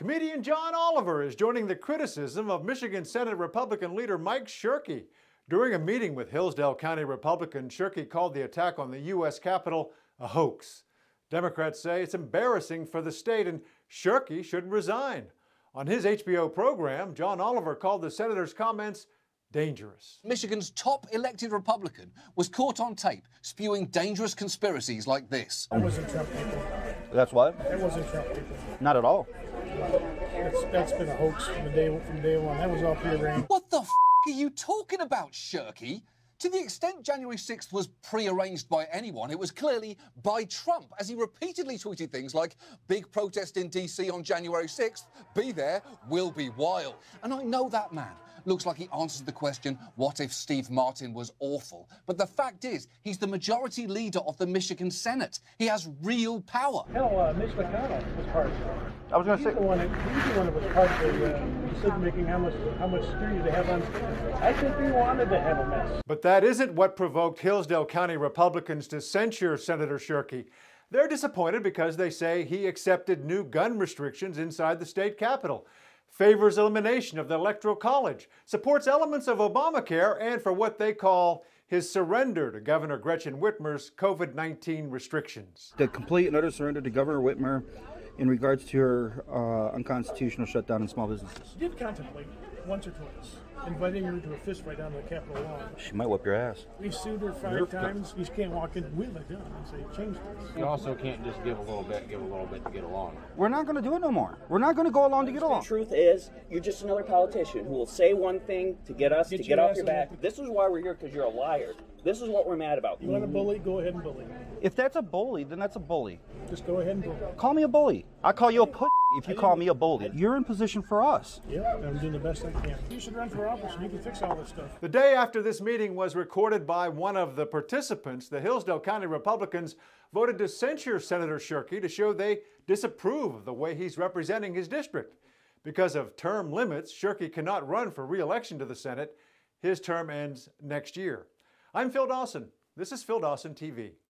Comedian John Oliver is joining the criticism of Michigan Senate Republican leader Mike Shirkey. During a meeting with Hillsdale County Republican, Shirkey called the attack on the U.S. Capitol a hoax. Democrats say it's embarrassing for the state and Shirkey should resign. On his HBO program, John Oliver called the senator's comments dangerous. Michigan's top elected Republican was caught on tape spewing dangerous conspiracies like this. That wasn't Trump people. That's what? That wasn't Trump people. Not at all. That's, that's been a hoax from the day from day one. That was all prearranged. What the f are you talking about, Shirkey? To the extent January 6th was prearranged by anyone, it was clearly by Trump, as he repeatedly tweeted things like, big protest in DC on January 6th, be there, will be wild. And I know that man looks like he answers the question, what if Steve Martin was awful? But the fact is, he's the majority leader of the Michigan Senate. He has real power. Hell, uh, Mitch McConnell was part of it. I was going to say, the one that, he's the one that was part of the uh, decision making how much how much security they have on. I think they wanted to have a mess. But that isn't what provoked Hillsdale County Republicans to censure Senator Shirkey. They're disappointed because they say he accepted new gun restrictions inside the state capitol, favors elimination of the Electoral College, supports elements of Obamacare, and for what they call his surrender to Governor Gretchen Whitmer's COVID 19 restrictions. the complete and utter surrender to Governor Whitmer in regards to her uh, unconstitutional shutdown in small businesses. Did contemplate once or twice inviting her to a fist fight down the Capitol lawn. She might whip your ass. We sued her five times. You can't walk in with a gun and say change this. You also can't just give a little bit, give a little bit to get along. We're not going to do it no more. We're not going to go along to get along. The along. truth is, you're just another politician who will say one thing to get us Get to your get off ass your back. elected. This is why we're here because you're a liar. This is what we're mad about. You want to bully? Go ahead and bully. If that's a bully, then that's a bully. Just go ahead and bully. Call me a bully. I call you a put if you call me a bully. You're in position for us. Yep, I'm doing the best I can. You should run for office and you can fix all this stuff. The day after this meeting was recorded by one of the participants, the Hillsdale County Republicans voted to censure Senator Shirkey to show they disapprove of the way he's representing his district. Because of term limits, Shirkey cannot run for re-election to the Senate. His term ends next year. I'm Phil Dawson. This is Phil Dawson TV.